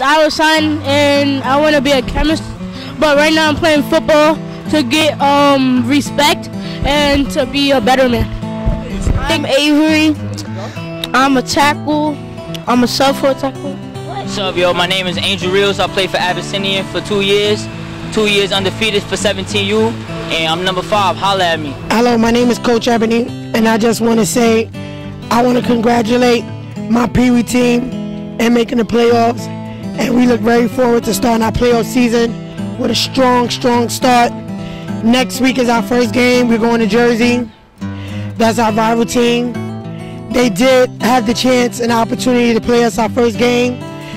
is Ira Sign, and I want to be a chemist. But right now I'm playing football to get um, respect and to be a better man. I'm Avery. I'm a tackle. I'm a sub-four tackle. What's up, yo? My name is Angel Reels. I played for Abyssinian for two years. Two years undefeated for 17U. And I'm number five. Holla at me. Hello, my name is Coach Ebony, and I just want to say I want to congratulate my Pee Wee team and making the playoffs. And we look very forward to starting our playoff season with a strong, strong start. Next week is our first game. We're going to Jersey. That's our rival team. They did have the chance and opportunity to play us our first game,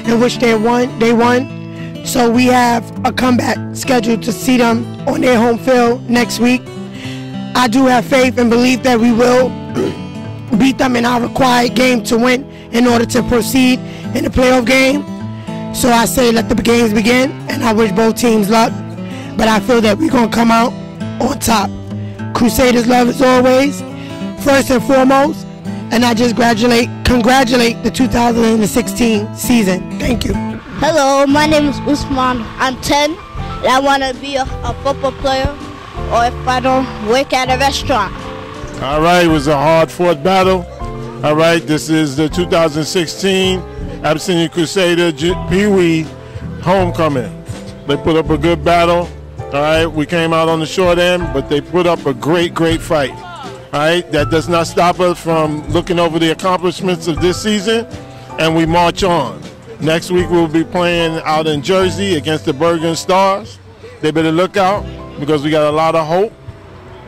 in which they won. They won. So we have a comeback scheduled to see them on their home field next week. I do have faith and belief that we will beat them in our required game to win in order to proceed in the playoff game. So I say let the games begin, and I wish both teams luck. But I feel that we're going to come out on top. Crusaders love as always, first and foremost, and I just congratulate, congratulate the 2016 season. Thank you. Hello, my name is Usman. I'm 10, and I want to be a, a football player, or if I don't, work at a restaurant. All right, it was a hard fought battle. All right, this is the 2016 Abyssinian Crusader Pee Wee homecoming. They put up a good battle. All right, we came out on the short end, but they put up a great, great fight. All right, that does not stop us from looking over the accomplishments of this season, and we march on. Next week we'll be playing out in Jersey against the Bergen Stars. They better look out because we got a lot of hope,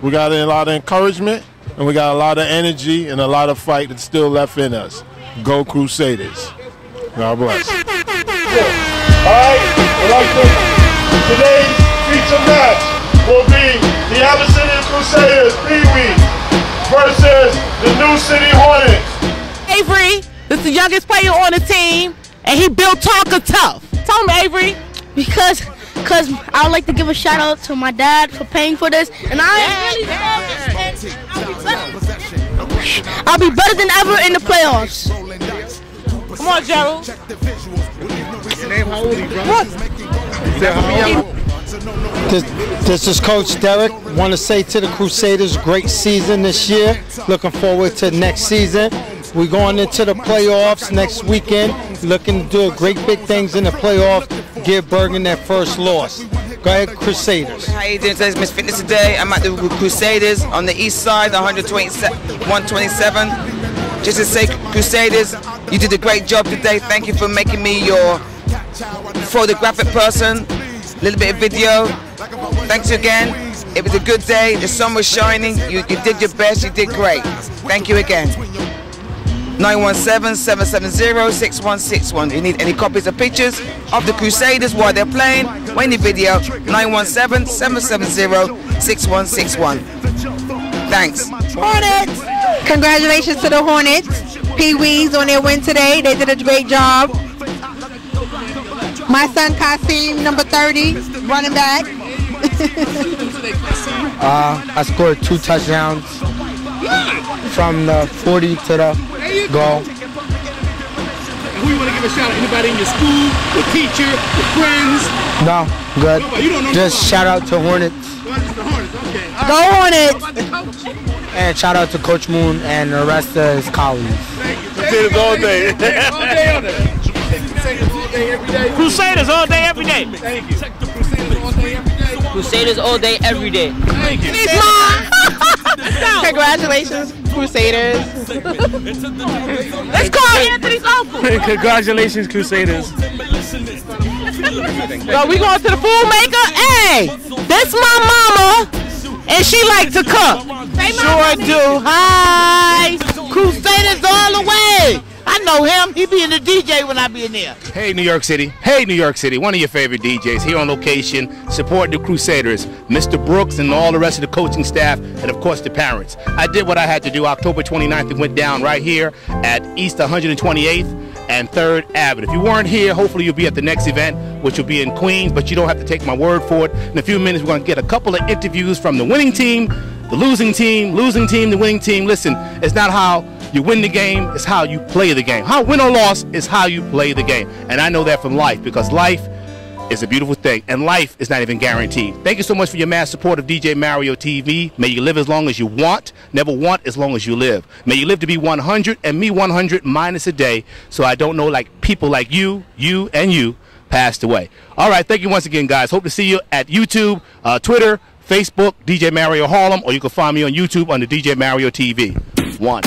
we got a lot of encouragement, and we got a lot of energy and a lot of fight that's still left in us. Go Crusaders! God bless. All right, I'd like to- today's feature match will be the Abyssinian Crusaders Pee Wee versus the New City Hornets. Avery is the youngest player on the team, and he built Tonka tough. Tell him, Avery. Because, because I would like to give a shout out to my dad for paying for this, and I really love this, I'll be. I'll be better than ever in the playoffs. Come on, Gerald. This, this is Coach Derek. Want to say to the Crusaders, great season this year. Looking forward to next season. We're going into the playoffs next weekend. Looking to do great big things in the playoffs. Give Bergen their first loss. Go ahead, Crusaders. How you doing? Today's Miss Fitness today. I'm at the Crusaders on the east side, 127, 127. Just to say, Crusaders, you did a great job today. Thank you for making me your photographic person. A little bit of video. Thanks again. It was a good day. The sun was shining. You, you did your best. You did great. Thank you again. 917-770-6161. You need any copies of pictures of the Crusaders while they're playing or any video, 917-770-6161. Thanks. Hornets! Congratulations to the Hornets. Pee Wees on their win today. They did a great job. My son Kasim, number 30, running back. Uh, I scored two touchdowns from the 40 to the goal. Who you want to give a shout out? Anybody in your school, your teacher, your friends? No, good. You don't know Just shout out to Hornets Go Hornets! And shout out to Coach Moon and the rest of his colleagues. Crusaders all day. all day, all day. Crusaders all day, every day. Thank you. Crusaders all day, every day. Crusaders all day, every day. Thank you. Congratulations, Crusaders. Let's call Anthony's uncle. Congratulations, Crusaders. Yo, we going to the food maker? Hey, this my mama, and she like to cook. Sure do. Hi, Crusaders all the way. I know him. He be in the DJ when I be in there. Hey, New York City. Hey, New York City. One of your favorite DJs here on location, Support the Crusaders, Mr. Brooks and all the rest of the coaching staff, and of course the parents. I did what I had to do. October 29th, it went down right here at East 128th and 3rd Avenue. If you weren't here, hopefully you'll be at the next event, which will be in Queens, but you don't have to take my word for it. In a few minutes, we're going to get a couple of interviews from the winning team the losing team, losing team, the winning team. Listen, it's not how you win the game, it's how you play the game. How win or loss is how you play the game. And I know that from life because life is a beautiful thing, and life is not even guaranteed. Thank you so much for your mass support of DJ Mario TV. May you live as long as you want, never want as long as you live. May you live to be 100 and me 100 minus a day, so I don't know like people like you, you, and you passed away. All right, thank you once again, guys. Hope to see you at YouTube, uh, Twitter, Facebook, DJ Mario Harlem, or you can find me on YouTube under DJ Mario TV. One.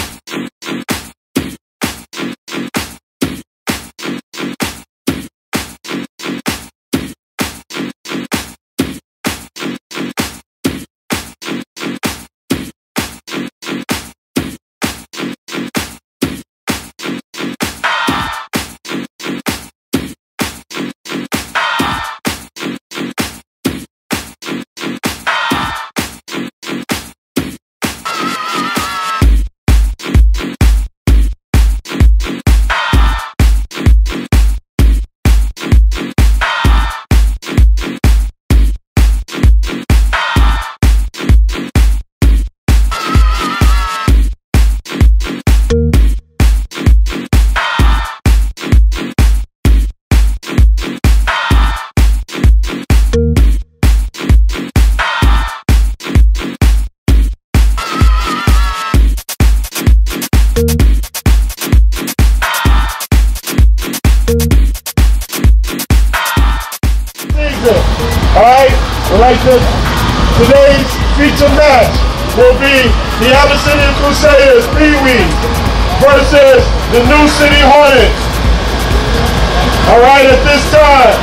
Alright, at this time,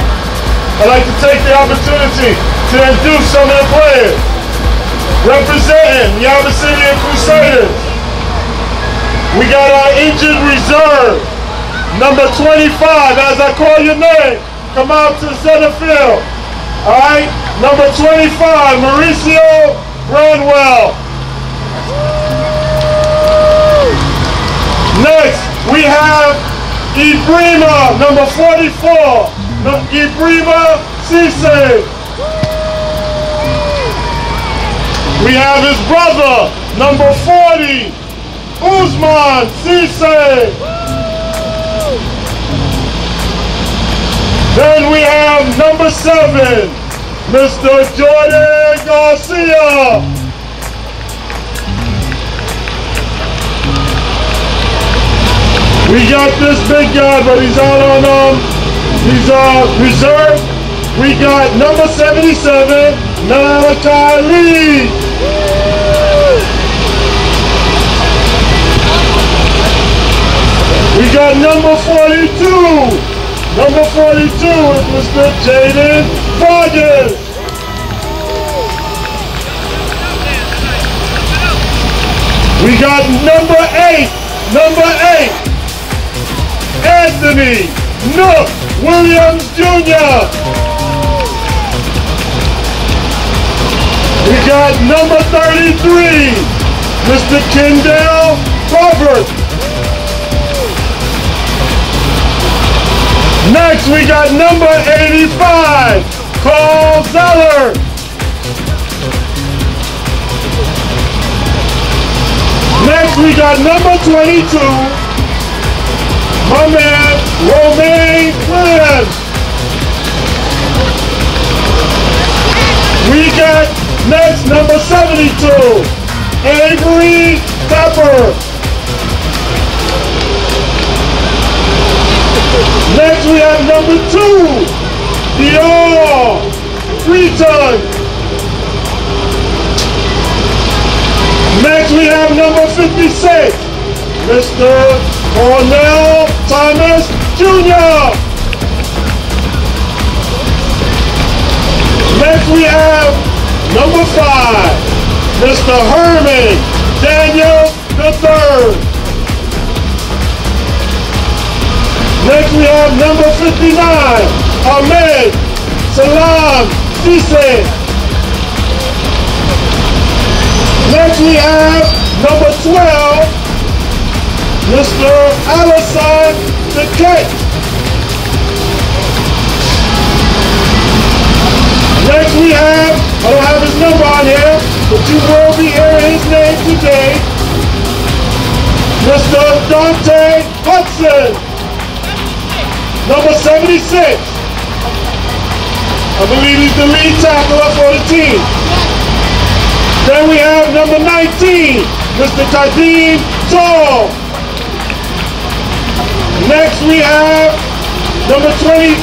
I'd like to take the opportunity to introduce some of the players representing the Abyssinian Crusaders. We got our injured reserve, number 25, as I call your name come out to the center field. All right, number 25, Mauricio Branwell. Next, we have Ibrima, number 44, No- Ibrima Cisse. We have his brother, number 40, Usman Cisse. Then we have number seven, Mr. Jordan Garcia. We got this big guy, but he's out on um, he's uh reserve. We got number 77, Malachi Lee. We got number 42. Number 42 is Mr. Jaden Vargas. We got number eight, number eight, Anthony Nook Williams Jr. We got number 33, Mr. Kendall Robert. Next, we got number 85, Carl Zeller. Next, we got number 22, man, Romaine Williams. We got next, number 72, Avery Pepper. Next we have number two, Dior Freeton. Next we have number 56, Mr. Cornell Thomas Jr. Next we have number five, Mr. Herman Daniel III. Next we have number 59, Ahmed Salam Sise. Next we have number 12, Mr. Allison DeKate. Next we have, I don't have his number on here, but you will be hearing his name today. Mr. Dante Hudson, number 76. I believe he's the lead tackler for the team. Then we have number 19, Mr. Kadeem Tall. Next we have number 20.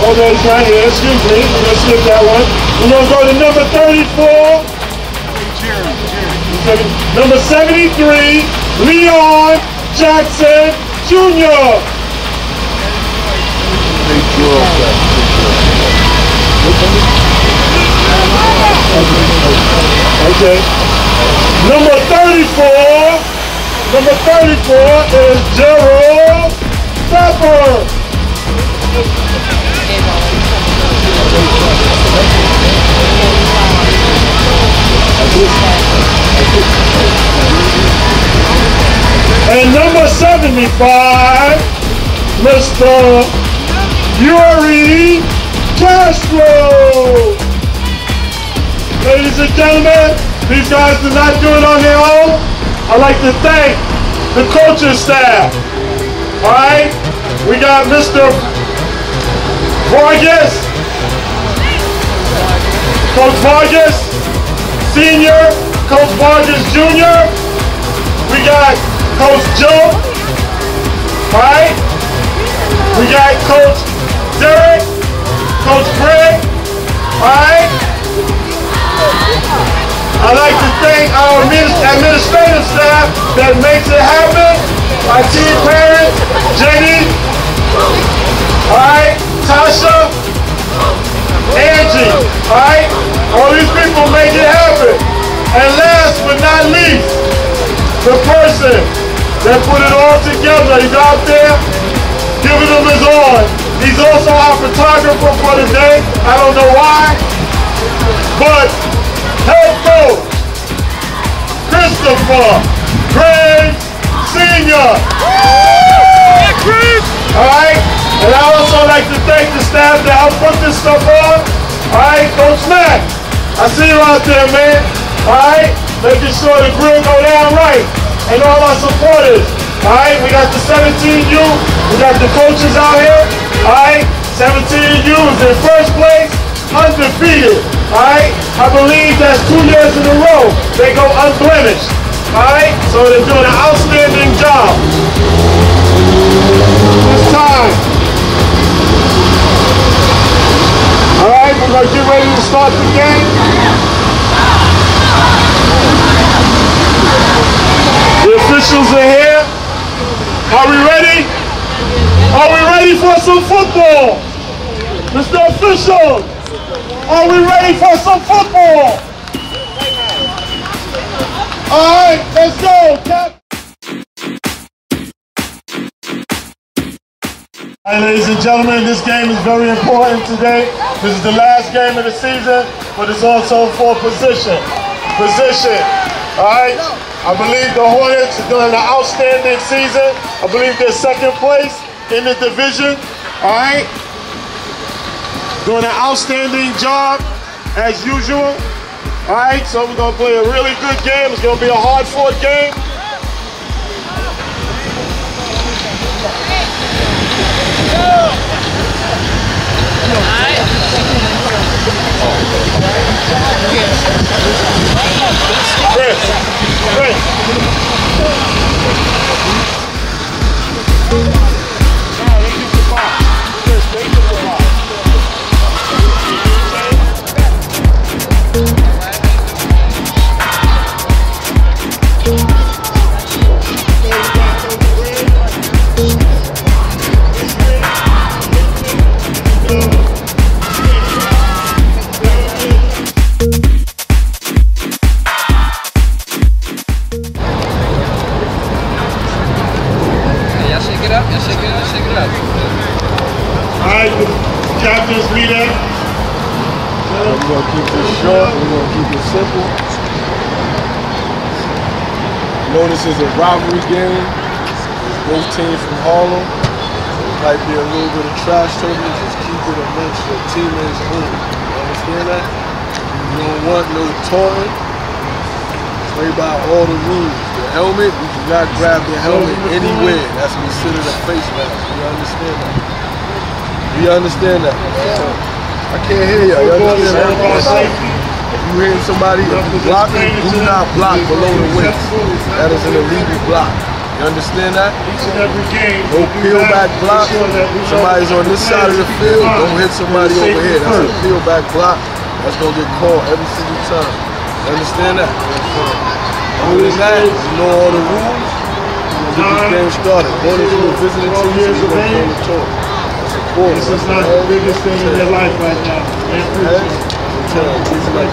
Oh, no, he's right here. Excuse me. I'm to skip that one. We're to go to number 34. Number 73, Leon Jackson Jr. Okay. Number 34, number 34 is Gerald And number 75, Mr. Yuri Castro. Ladies and gentlemen, these guys did not do it on their own. I'd like to thank the coaching staff. All right, we got Mr. Vargas, Coach Vargas, Senior, Coach Vargas Jr. We got Coach Joe, all right? We got Coach Derek, Coach Greg, all right? I'd like to thank our administrative staff that makes it happen. My team parents, Jenny, all right, Tasha, Angie, all right? All these people make it happen. And last but not least, the person that put it all together. He's out there giving them his all. He's also our photographer for the day. I don't know why. But coach, Christopher Graves Sr. Alright? And I also like to thank the staff that helped put this stuff on. Alright, Coach Mac. I see you out there, man. Alright? Making sure the grill go down right. And all our supporters. Alright, we got the 17U. We got the coaches out here. Alright? 17U is in first place, undefeated. Alright? I believe that's two years in a row. They go unblemished. Alright? So they're doing an outstanding job. This time. Alright, we're gonna get ready to start the game. The officials are here. Are we ready? Are we ready for some football? Mr. Official, are we ready for some football? All right, let's go, Cap. All right, ladies and gentlemen, this game is very important today. This is the last game of the season, but it's also for position. Position. All right. I believe the Hornets are doing an outstanding season. I believe they're second place in the division. All right. Doing an outstanding job as usual. All right, so we're gonna play a really good game. It's gonna be a hard-fought game. Chris, Chris. This is a rivalry game. Both teams from Harlem. So it might be a little bit of trash talking. Just keep it amongst your teammates only. You understand that? You don't want no taunting. Play by all the rules. The helmet, you do not grab the helmet anywhere. That's considered a face mask. You understand that? You understand that? I can't hear you. You understand that? You hear somebody blocking, do not block below the waist. That is an illegal block. You understand that? Each and every game. No peel back block. Somebody's on this side of the field, don't hit somebody over here. That's a peel back block. That's gonna get called every single time. You understand that? Than that, you know all the rules. Get this game started. One is a visiting team, so we're gonna call the talk. This is not the biggest thing in your life right now. Head, tail, these like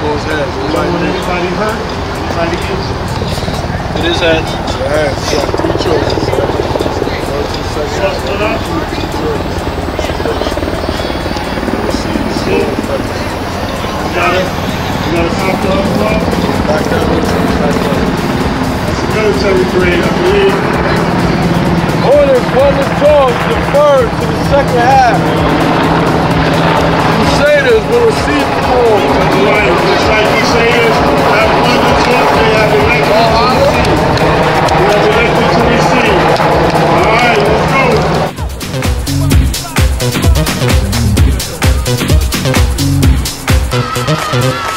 Close hands. You don't want anybody hurt, anybody injured. It is hands. Hands. You got three choices. First and second. Split up. You gotta, you gotta top the up. Back down. Back down. That's a military grade, I believe. Orders one to twelve deferred to the second half. Crusaders will receive the ball from the like Crusaders have won the cup, they have elected oh, to receive. They have elected to receive. All right, let's go. Thank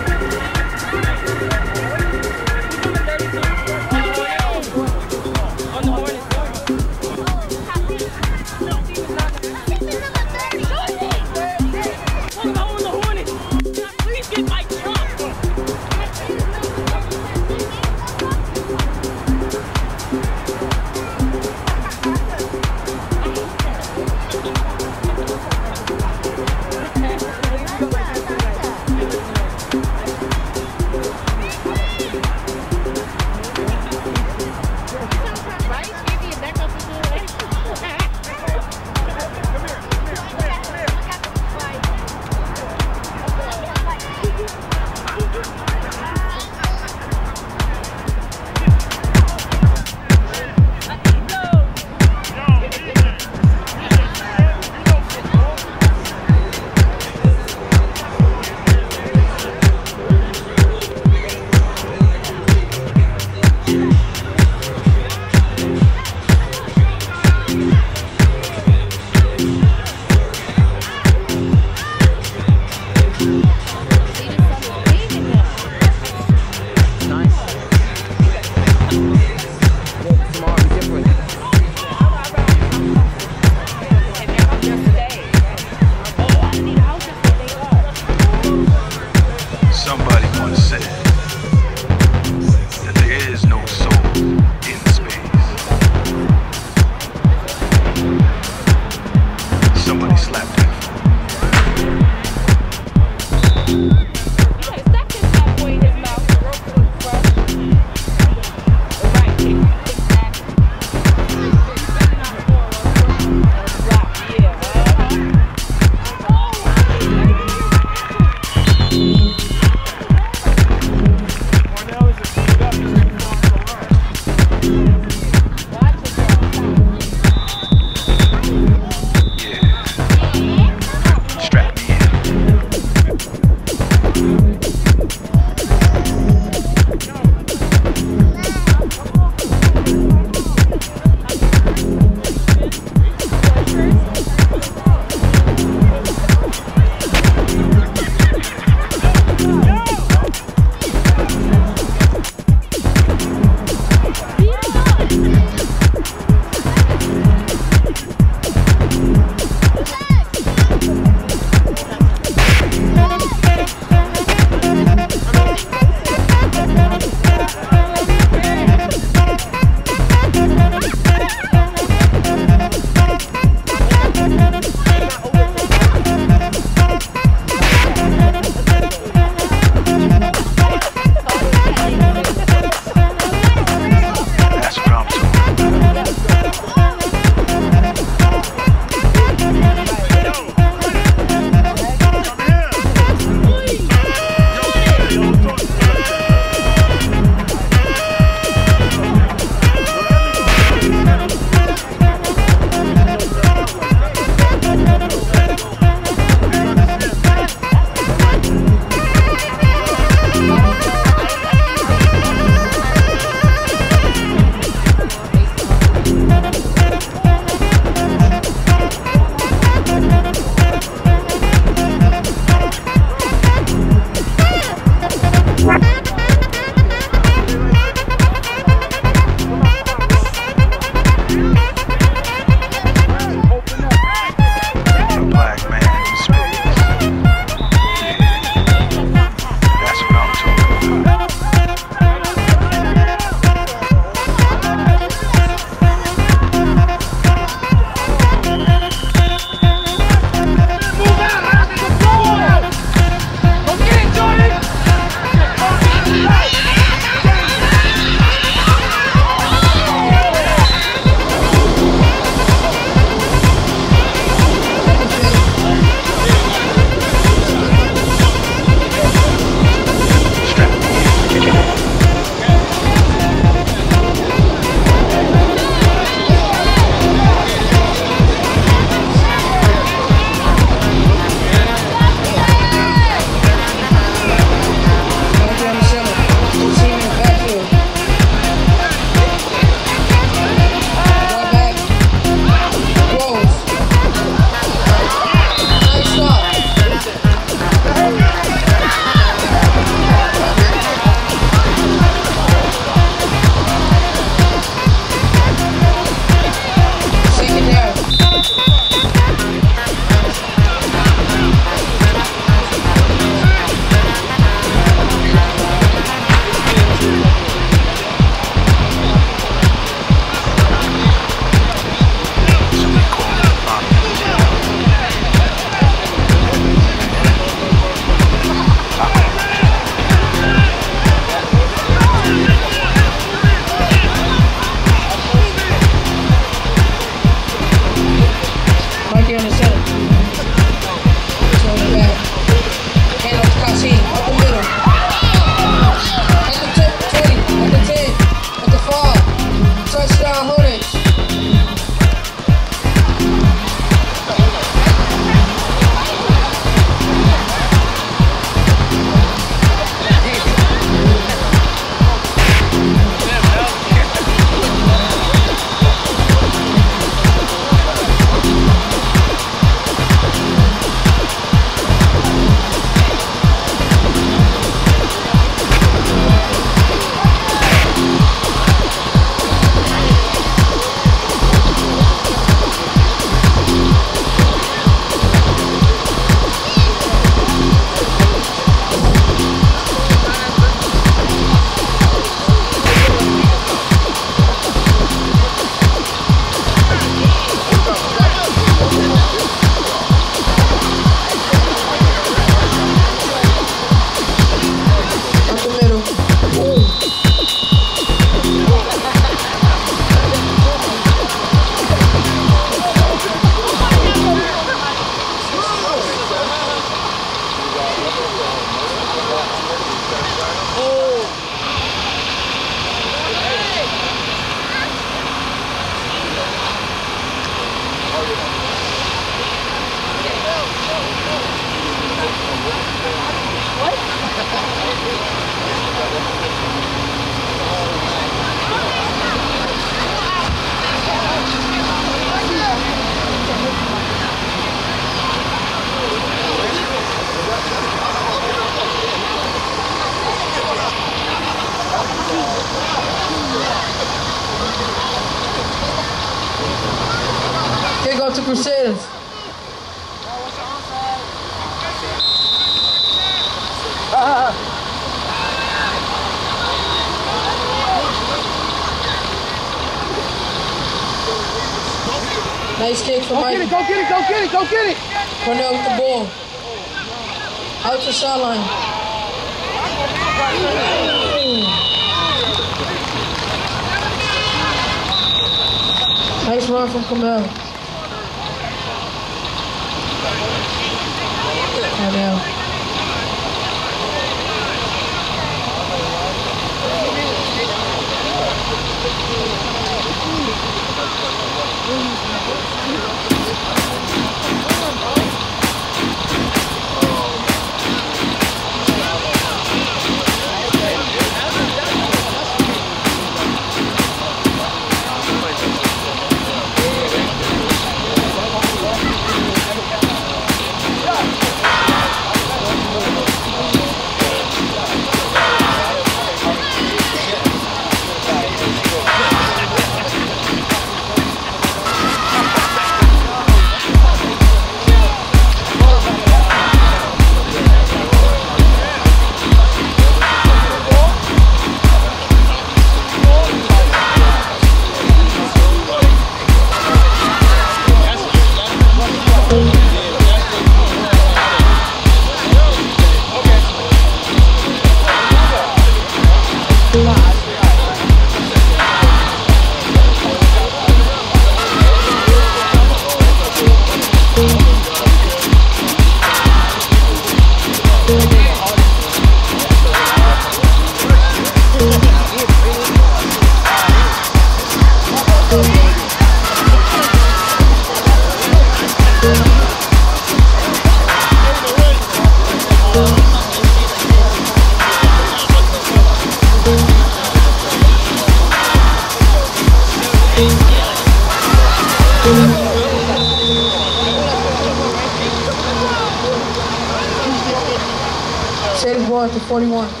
41.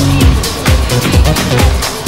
Thank you.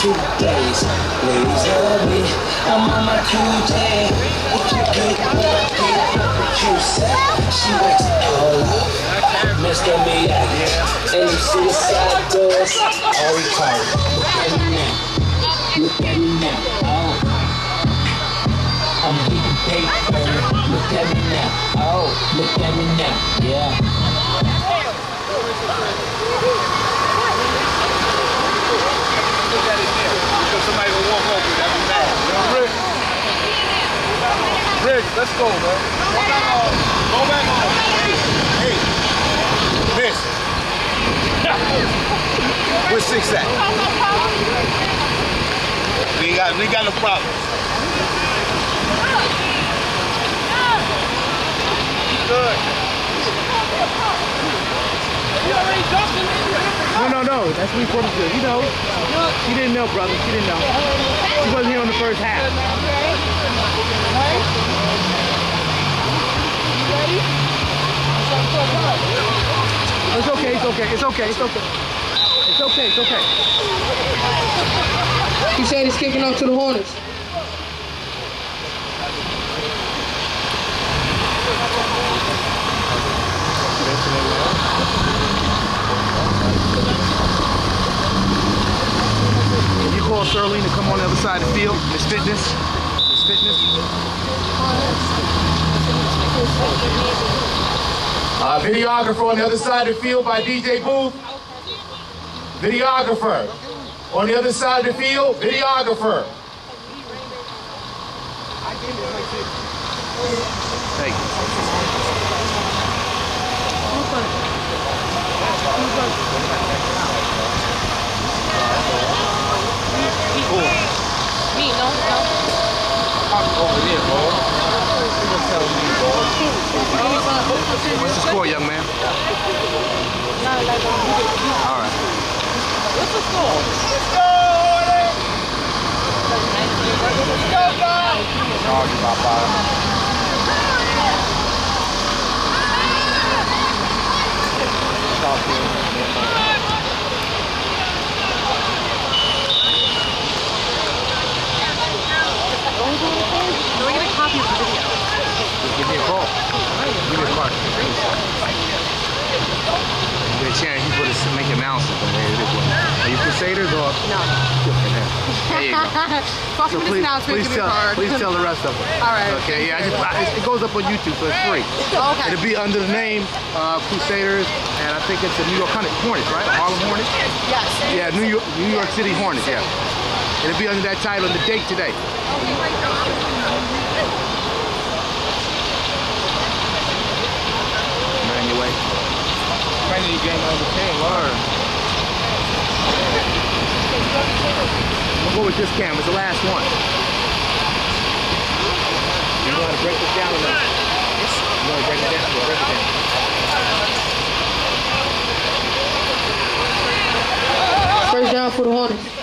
two days. Ladies love me. I'm on. If you get what you she wakes all up. Mr. Miyagi. And you see the. All it. Look at me now. Look at me now. Oh. I'm getting paper. Look at me now. Oh, look at me now. Yeah. Because somebody will walk over that be mad. You know, Rick? Rick, let's go, man. Go back on. Go back on. Hey. Miss. Where's six at? We got, we got no problems. Good. No, no, no. That's what Corbin good. You know, She didn't know, brother. She didn't know. She wasn't here on the first half. It's okay. It's okay. It's okay. It's okay. It's okay. It's okay. He said he's kicking off to the Hornets. You call Sterling to come on the other side of the field. Miss Fitness. Miss Fitness. Uh, videographer on the other side of the field by DJ Booth. Videographer. On the other side of the field, videographer. Thank you. Me, no, no. Over What's the score, young man? All right. What's the score? Let's go, Sorry, Papa. Can we get a copy of the video? Just give me a call. Give me a call. Give me a chance. You put a make an announcement. But hey, it is what it is. Are you Crusaders or? No. Good for them. There you go. Fuck So with this please, announcement, please give me a tell, please tell the rest of them. All right. Okay, yeah, I just, I, it goes up on YouTube, so it's free. Okay. It'll be under the name uh, Crusaders, and I think it's the New York Hornets, Hornets, right? Harlem Hornets. Yes. Yeah, New York, New York City Hornets. Yeah. It'll be under that title and the date today. Man, your way. Training you game over 10, word. We'll go with this cam. It's the last one. You know how to break this down or not? You how to break it down? Break it down. First down for the Hornets.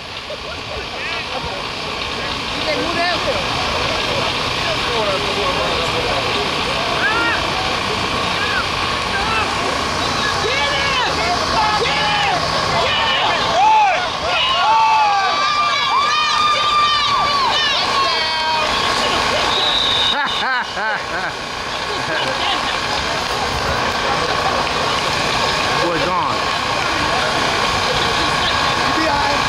Boy gone. Be alright.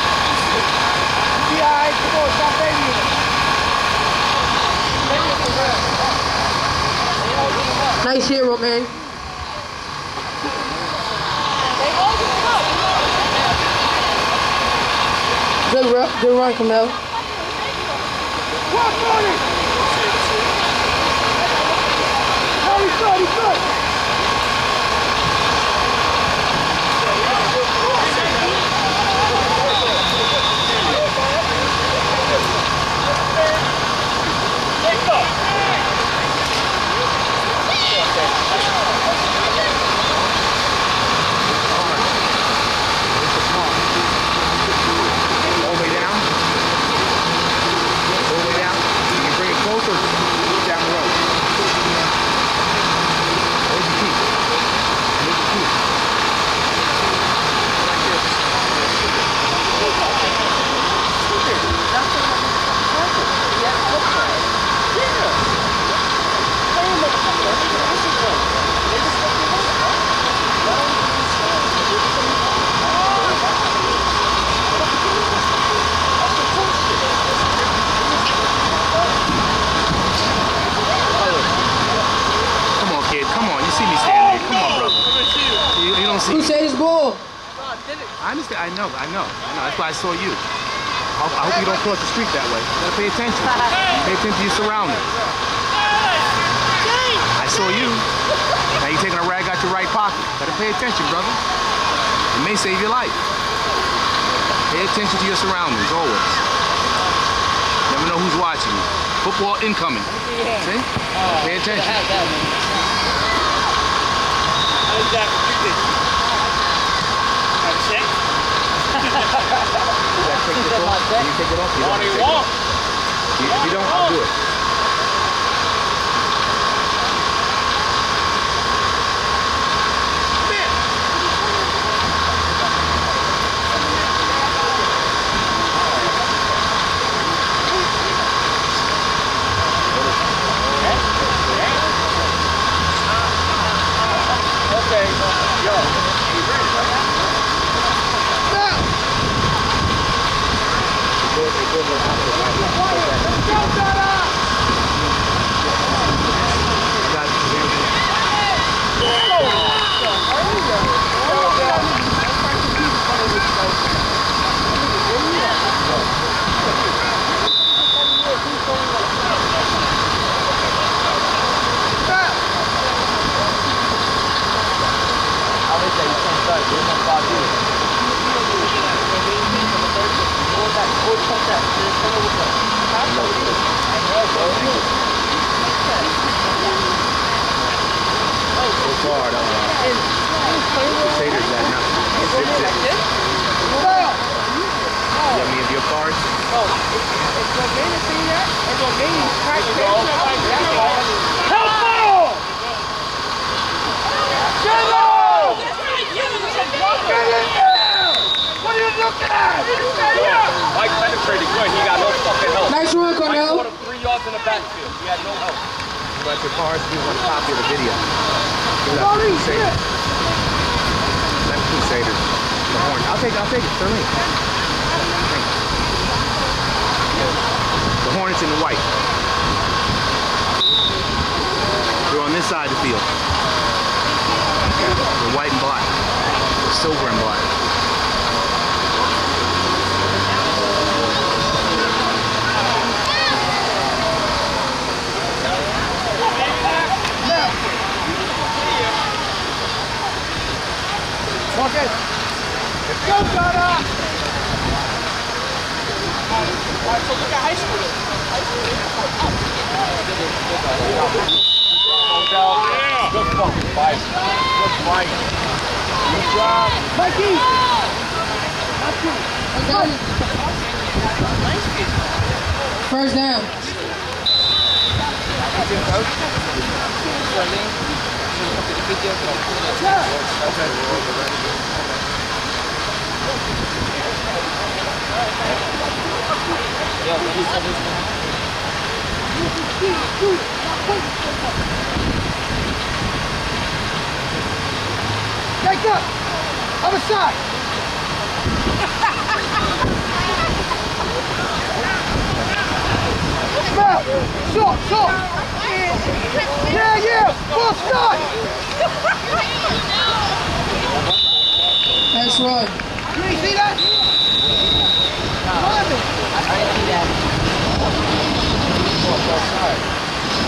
Be alright. Come on, stop babying. Nice hero, man. Good run, good run, Camille. Walk on it. Oh, he's good, he's good. All the way down. All the way down. You can bring it closer down the road. Hold your feet. Hold your feet. Like this. Come on, kid. Come on. You see me standing here. Come on, brother. You, you don't see me. I understand. I know. I know. I know. That's why I saw you. I, I hope you don't cross the street that way. You gotta pay attention. Pay attention to your surroundings. I saw you. Now you're taking a rag out your right pocket. Gotta pay attention, brother. It may save your life. Pay attention to your surroundings always. Never know who's watching you. Football incoming. See? Pay attention. Take it off. You don't take it off. If you don't, I'll do it. Far, the Crusaders got nothing. Zip, zip. You have any of your cards? Mike penetrated good. He got no fucking help. Nice run, Cornell. Mike caught three yards in the backfield. He had no help. You got your cards? We want a copy of the video. Give that to the Crusaders. Let the Crusaders. The horn. I'll take it. I'll take it. Sterling. The Hornets in the white. They're on this side of the field. The white and black. The silver and black. Marcus. Go, Ghana! Alright, so look at high school. Good fucking fight. Good fight. Good job. Mikey! First down. Take up! Other side! Smell! Short, short! Yeah, yeah! Full start! Nice run. You see that?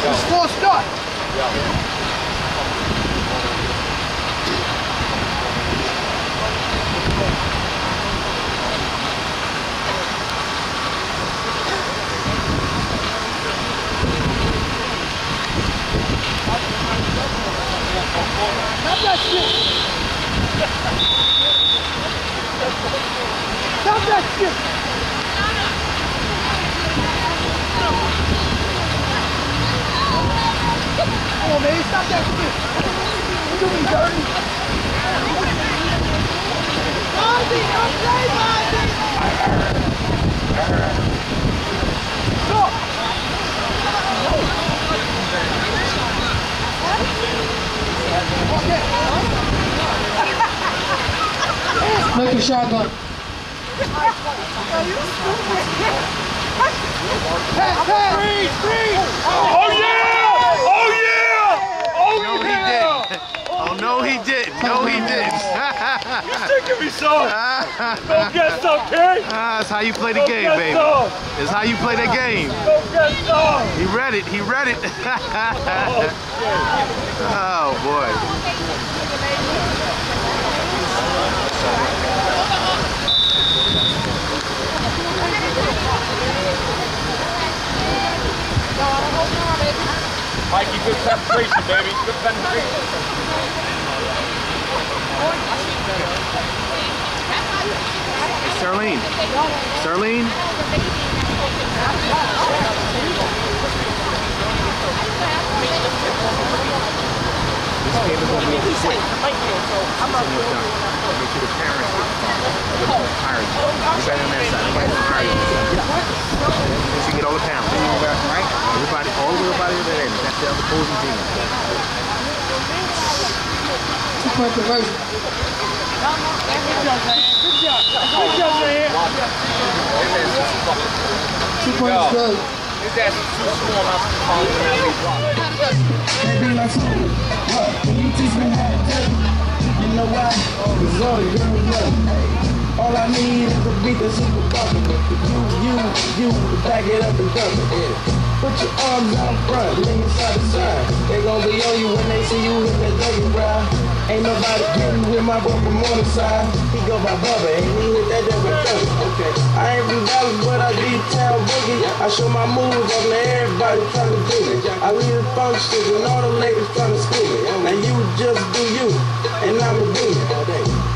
It's full start! That shit! Stop that shit! Come on, man, stop that shit! You do me dirty! Ozzy, don't play, Ozzy! Stop! Make a shotgun. Pat, Pat! Freeze, freeze! Oh yeah! Oh yeah! Oh No, he didn't. Oh, no, he didn't. No, he didn't. You're taking me some. Go get some, kid. Ah, That's how you play the Go game, baby. some. That's how you play the game. Go get some. He read it. He read it. oh boy. Mikey, good penetration, baby. Good penetration. Sterling. Sterling. This game is going to be over quick. I'm done. Make sure the parents get involved. Hire you. You better on that side. Hire you. Make sure you get all the. Right? Everybody, all the everybody that in. That's the opposing team. Two point conversion. Two point is good. His ass is too small drops. Like something. What? Can you teach me how to you? Know why? Cause all you really love. All I need is a beat that's super bucket. You, you, you, back it up and dump it. Put your arms out front, lean side to side. They gon' be on you when they see you hit that double ride. Ain't nobody getting with my boy from on the side. He go by Bubba, and he hit that double double. Okay. I ain't from Dallas, but I town boogie. I show my moves up to everybody trying to do me. I leave the functions and all the ladies trying to screw me. Now you just do you, and I'ma do me.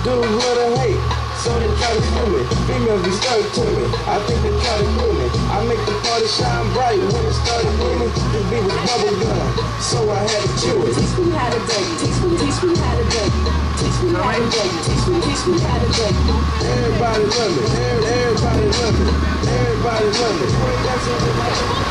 Do what I hate. So they try to screw me. Females be stuck to me. I think they try to glue me. I make the party shine bright when it started blooming. This beat was bubble gum, so I had to chew it. Teach me how to bake. Teach me, teach me how to bake. Teach me how to bake. Teach me, teach me how to bake. Everybody love me. Everybody love me. Everybody love me. Everybody.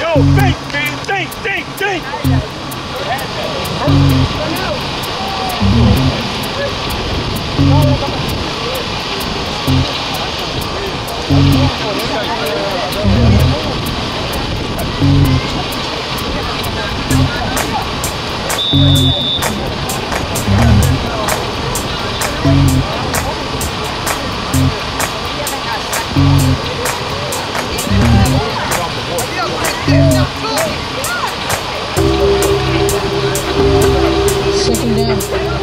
Yo, think, man, think. Second down.